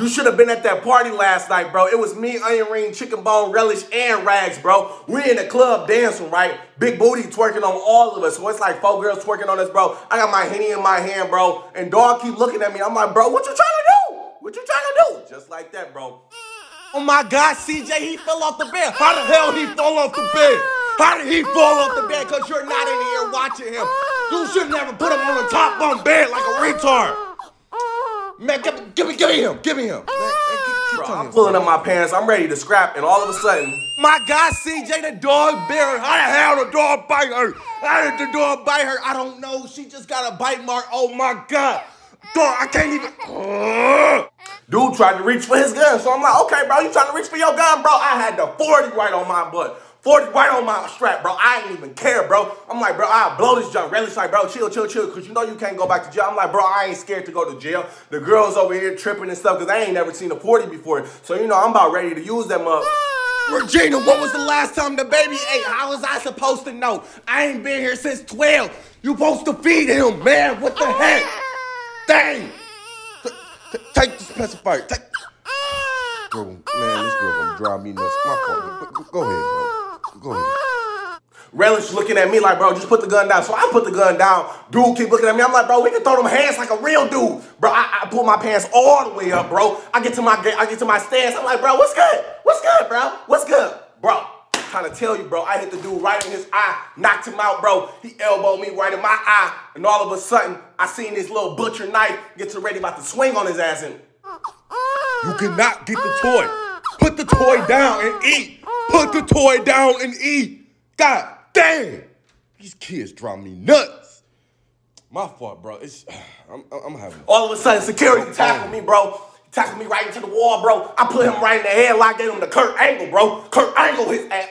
You should have been at that party last night, bro. It was me, onion ring, chicken bone, relish, and rags, bro. We in the club dancing, right? Big booty twerking on all of us. So it's like four girls twerking on us, bro. I got my henny in my hand, bro. And dog keep looking at me. I'm like, bro, what you trying to do? What you trying to do? Just like that, bro. Oh my God, CJ, he fell off the bed. How the hell he fall off the bed? How did he fall off the bed? Cause you're not in here watching him. You should never put him on the top bunk bed like a retard. Man, give me, give me, give me him. Give me him. Man, keep, keep bro, I'm pulling up my pants. I'm ready to scrap, and all of a sudden, my God, CJ, the dog bit her. How the hell the dog bite her? How did the dog bite her? I don't know. She just got a bite mark. Oh my God. Dog, I can't even. Uh. Dude tried to reach for his gun, so I'm like, okay, bro, you trying to reach for your gun, bro? I had the 40 right on my butt. 40 right on my strap, bro. I ain't even care, bro. I'm like, bro, I'll blow this junk. Relish like, bro, chill, chill, chill, because you know you can't go back to jail. I'm like, bro, I ain't scared to go to jail. The girls over here tripping and stuff, because I ain't never seen a 40 before. So, you know, I'm about ready to use them up. Regina, what was the last time the baby ate? How was I supposed to know? I ain't been here since 12. You supposed to feed him, man. What the heck? Dang. Take the pacifier. Take. Girl, man, this girl gonna drive me nuts. My fault. Go ahead, bro. Go ahead. Relish looking at me like, bro, just put the gun down. So I put the gun down. Dude keep looking at me. I'm like, bro, we can throw them hands like a real dude. Bro, I, I pull my pants all the way up, bro. I get to my I get to my stance. I'm like, bro, what's good? What's good, bro? What's good? Bro, I'm trying to tell you, bro, I hit the dude right in his eye, knocked him out, bro. He elbowed me right in my eye, and all of a sudden, I seen this little butcher knife get to ready about to swing on his ass and You cannot get the toy. Put the toy down and eat. Put the toy down and eat. God damn. These kids drive me nuts. My fault, bro. It's I'm, I'm having. All of a sudden, security tackled me, bro. Tackled me right into the wall, bro. I put him right in the headlock, gave him the Kurt Angle, bro. Kurt Angle his ass,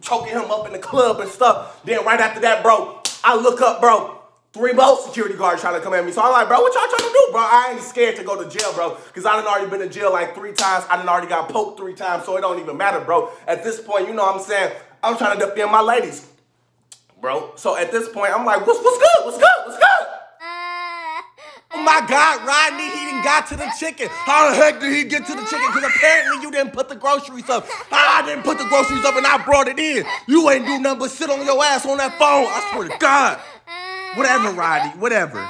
choking him up in the club and stuff. Then right after that, bro, I look up, bro. Three more security guards trying to come at me. So I'm like, bro, what y'all trying to do, bro? I ain't scared to go to jail, bro. Because I done already been in jail like three times. I done already got poked three times, so it don't even matter, bro. At this point, you know what I'm saying? I'm trying to defend my ladies, bro. So at this point, I'm like, what's, what's good? What's good? What's good? Oh my God, Rodney, he didn't got to the chicken. How the heck did he get to the chicken? Because apparently you didn't put the groceries up. I didn't put the groceries up and I brought it in. You ain't do nothing but sit on your ass on that phone. I swear to God. Whatever, Roddy, whatever.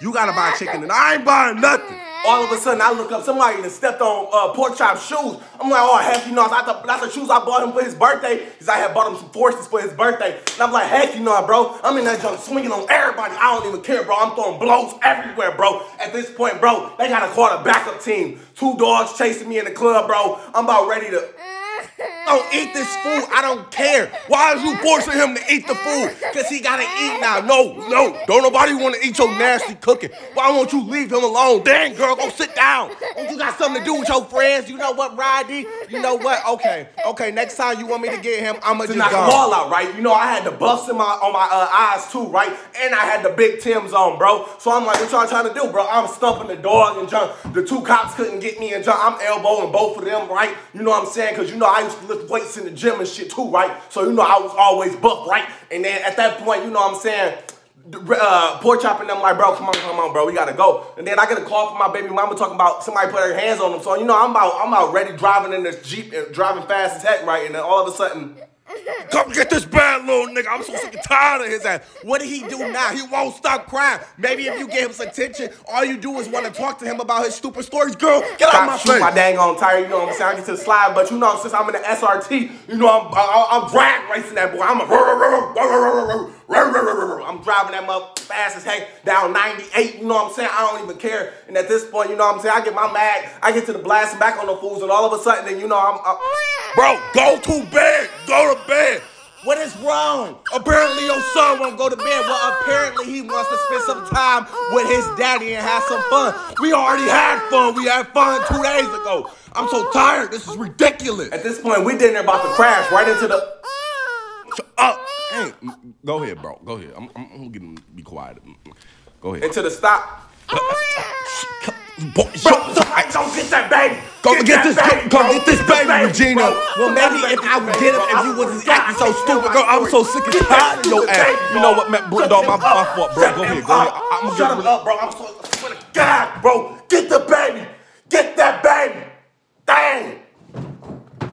You gotta buy chicken and I ain't buying nothing. All of a sudden, I look up, somebody even stepped on uh, Pork Chop shoes. I'm like, oh, heck, you know, that's the, that's the shoes I bought him for his birthday, because I had bought him some forces for his birthday. And I'm like, heck, you know, bro, I'm in that junk swinging on everybody. I don't even care, bro. I'm throwing blows everywhere, bro. At this point, bro, they gotta call the backup team. Two dogs chasing me in the club, bro. I'm about ready to don't eat this food. I don't care. Why are you forcing him to eat the food? Because he got to eat now. No, no. Don't nobody want to eat your nasty cooking. Why won't you leave him alone? Dang, girl, go sit down. Don't you got something to do with your friends? You know what, Roddy? You know what? Okay, okay. Next time you want me to get him, I'ma just knock go. them all out, right? You know, I had the buffs in my on my uh, eyes too, right? And I had the big Tim's on, bro. So I'm like, what y'all trying to do, bro? I'm stumping the dog and John. The two cops couldn't get me and John. I'm elbowing both of them, right? You know what I'm saying? Because you know I used to lift weights in the gym and shit too, right? So you know I was always buff, right? And then at that point, you know what I'm saying? Uh, chopping them like, bro, come on, come on, bro, we gotta go. And then I get a call from my baby mama talking about somebody put their hands on them. So you know I'm out, I'm about ready driving in this jeep, and driving fast as heck, right? And then all of a sudden. Come get this bad little nigga. I'm so sick and tired of his ass. What did he do now? He won't stop crying. Maybe if you give him some attention, all you do is want to talk to him about his stupid stories. Girl, get out of my face. my dang on tire, you know what I'm saying? I get to the slide, but you know, since I'm in the SRT, you know, I'm, I, I'm drag racing that boy. I'm a I'm driving that up fast as heck down 98, you know what I'm saying? I don't even care. And at this point, you know what I'm saying? I get my mag, I get to the blasting back on the fools, and all of a sudden, then you know I'm. I'm Bro, go to bed. Go to bed. What is wrong? Apparently your son won't go to bed. Well, apparently he wants to spend some time with his daddy and have some fun. We already had fun. We had fun two days ago. I'm so tired. This is ridiculous. At this point, we did there about to crash right into the. Shut up. Hey, go ahead, bro. Go ahead. I'm, I'm, I'm gonna be quiet. Go ahead. Into the stop. Uh, uh, boy, bro, somebody don't get that baby. Go get, get this, baby, go, go get this baby, baby Regina. Well, maybe if I would get him, if you wasn't acting so stupid, girl, I'm so sick and tired of your ass. You know what, man, bro, dog, my, my fault, bro. Go ahead, go ahead. I'm gonna shut him up, bro. I'm so, God, bro, get the baby.